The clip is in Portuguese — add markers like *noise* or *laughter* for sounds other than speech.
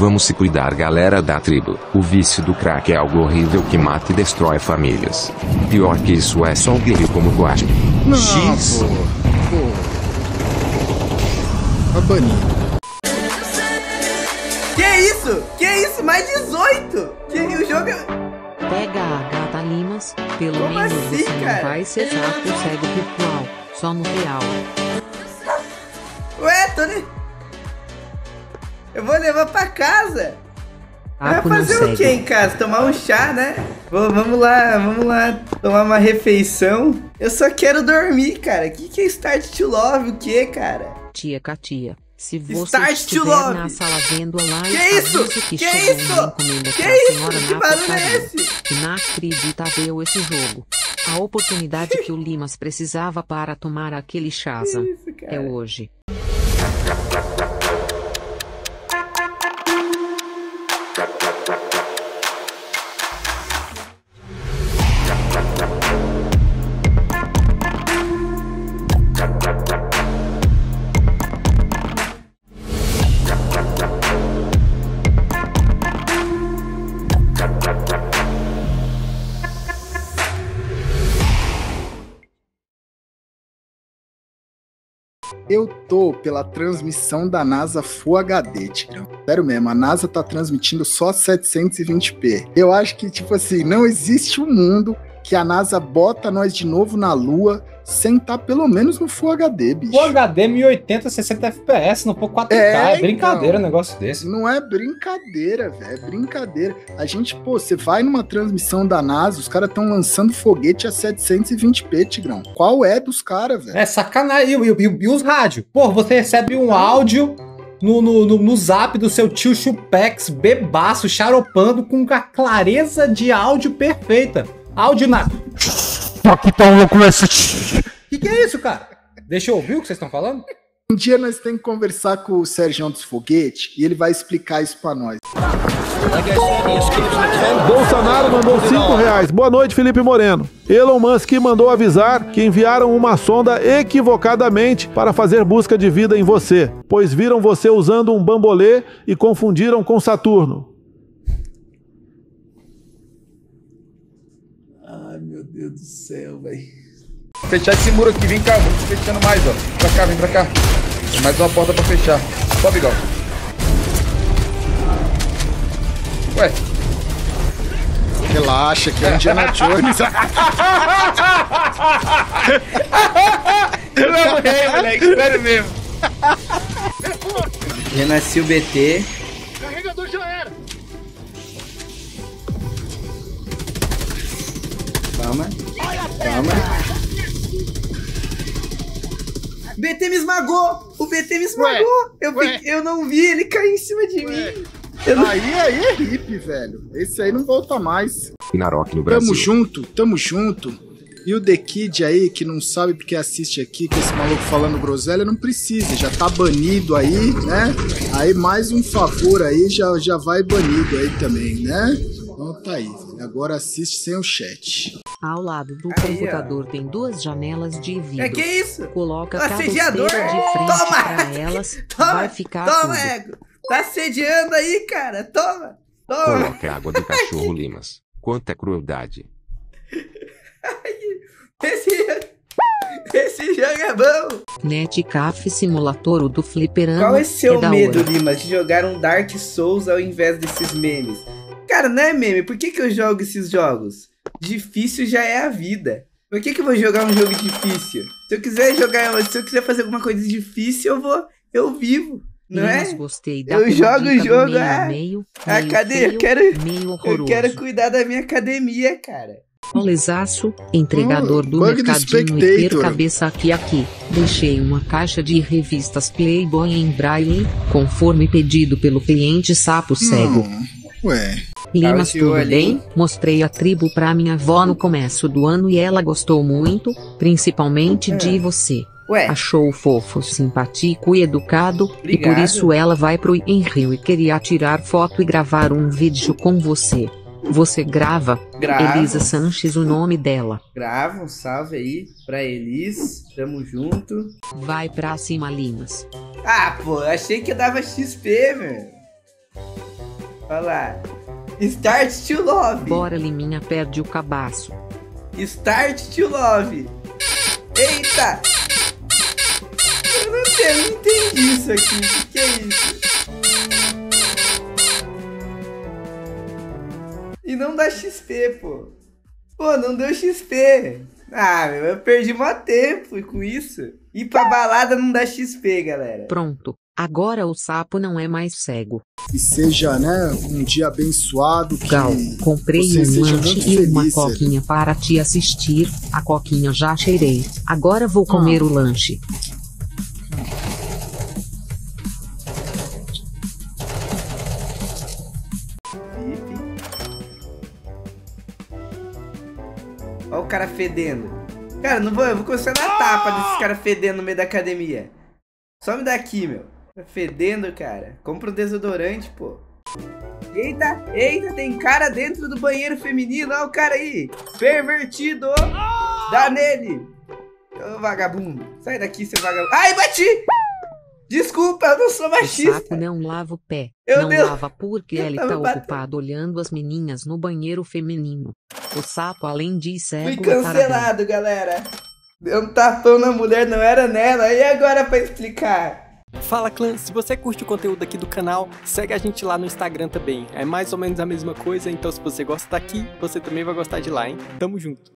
Vamos se cuidar galera da tribo. O vício do crack é algo horrível que mata e destrói famílias. Pior que isso é só um guerreiro como Guache. Não, X. pô. Tá banido. Que isso? Que isso? Mais 18! Que o jogo é... Pega a gata Limas, pelo Como menos assim, você não cara? vai ser sapo cego virtual, só no real. Ué, tô ne... Eu vou levar pra casa. Vai Sapo não fazer o que em casa? Tomar um chá, né? Vou- vamos lá, vamos lá tomar uma refeição. Eu só quero dormir, cara. O que, que é Start to Love? O que, cara? Tia Katia, se você Start to estiver love. na sala vendo a live, Que isso? que, Que isso? Que isso? senhora Que barulho é esse? Inacreditável esse jogo. A oportunidade que o *laughs* Limas precisava para tomar aquele chazam Isso, cara. é hoje. Eu tô pela transmissão da NASA Full HD, Tigrão. Sério mesmo, a NASA tá transmitindo só 720p. Eu acho que, tipo assim, não existe um mundo que a NASA bota nós de novo na Lua sem estar pelo menos no Full HD, bicho. O HD 1080, 60 FPS, não pôr 4K. É, É, brincadeira então. um negócio desse. Não é brincadeira, velho. É brincadeira. A gente, pô, você vai numa transmissão da NASA, os caras estão lançando foguete a 720p, Tigrão. Qual é dos caras, velho? É sacanagem. E, e- e- e os rádios? Pô, você recebe um áudio no, no, no, no zap do seu tio Chupex, bebaço, charopando, com a clareza de áudio perfeita. Áudio na. Aqui tá um louco esse. Que que é isso, cara? Deixa eu ouvir o que vocês estão falando? Um dia nós temos que conversar com o Sérgio dos Foguete e ele vai explicar isso pra nós. Bolsonaro mandou 5 reais. Boa noite, Felipe Moreno. Elon Musk mandou avisar que enviaram uma sonda equivocadamente para fazer busca de vida em você, pois viram você usando um bambolê e confundiram com Saturno. Ai, meu Deus do céu, velho. Fechar esse muro aqui, vem cá, vamos fechando mais, ó. Pra cá, vem pra cá. Tem mais uma porta pra fechar. Sobe, igual. Ué, Relaxa, que é Indiana Jones. eu *laughs* *laughs* não morri, moleque, sério mesmo. Renasci o BT. Calma. Calma. BT me esmagou! O BT me esmagou! eu, ué. eu não vi, ele caiu em cima de mim. Eu não- aí, aí é hippie, velho. Esse aí não volta mais. Narok no Brasil. Tamo junto, tamo junto. E o The Kid aí, que não sabe porque assiste aqui, com esse maluco falando groselha, não precisa, já tá banido aí, né? Aí mais um favor aí, já, já vai banido aí também, né? Então tá aí. Agora assiste sem o chat. Ao lado do Aí, computador tem duas janelas de vidro. É que isso? Coloca Tá assediador. esteira de frente Toma! pra elas, *laughs* Toma! vai ficar Toma, tudo. ego! Tá assediando aí, cara! Toma! Toma! Coloque a água do *laughs* cachorro Limas. Quanta crueldade. Esse, esse jogo é bom! Netcaf Simulator o do Fliperama. Qual é seu é medo, hora. Limas, de jogar um Dark Souls ao invés desses memes? Cara, não é meme. Por que, que eu jogo esses jogos? Difícil já é a vida. Por que, que eu vou jogar um jogo difícil? Se eu quiser jogar, se eu quiser fazer alguma coisa difícil, eu vou, eu vivo, não Limas, é? gostei da Eu jogo o do jogo, meio, é. meio, Ah, meio cadê? feio, Eu quero- meio Eu quero cuidar da minha academia, cara. Olesaço, entregador Hum, do bug do mercadinho e Spectator. ter cabeça aqui aqui. Deixei uma caixa de revistas Playboy em braille, conforme pedido pelo cliente sapo cego. Ué. Limas, Tá de tudo bem? Mostrei a tribo pra minha avó no começo do ano e ela gostou muito, principalmente de É. você. Ué, Achou fofo, simpático e educado, e por Obrigado. isso ela vai pro Enrio e queria tirar foto e gravar um vídeo com você. Você grava? grava. Elisa Sanches, o nome dela. Grava um salve aí pra Elis. Tamo junto. Vai pra cima, Limas. Ah, pô, achei que dava XP, meu. Olha lá. Start to love. Bora Liminha perde o cabaço. Start to love. Eita! Eu não, sei, eu não entendi isso aqui. O que, que é isso? E não dá XP, pô. Pô, não deu XP. Ah, meu, eu perdi mó tempo com isso. Ir pra balada não dá XP, galera. Pronto. Agora o sapo não é mais cego. E seja, né, um dia abençoado. Que Gal, comprei um lanche e uma feliz, coquinha para te assistir. A coquinha já cheirei. Agora vou Ah. comer o lanche. Olha o cara fedendo. Cara, não vou, eu vou começar na tapa desses caras fedendo no meio da academia. Some daqui, meu. Tá fedendo, cara. Compra um desodorante, pô. Eita, eita, tem cara dentro do banheiro feminino. Olha o cara aí. Pervertido. Dá nele. Ô, vagabundo. Sai daqui, seu vagabundo. Ai, bati! Desculpa, eu não sou O machista. sapo não lava o pé. Meu não Deus. lava porque Eu ele tá batendo. ocupado olhando as meninas no banheiro feminino. O sapo, além de Fui cego, é taradão. cancelado, galera. Deu um tapão na mulher, não era nela. E agora pra explicar? Fala clã, se você curte o conteúdo aqui do canal, segue a gente lá no Instagram também. É mais ou menos a mesma coisa, então se você gosta daqui, você também vai gostar de lá, hein? Tamo junto.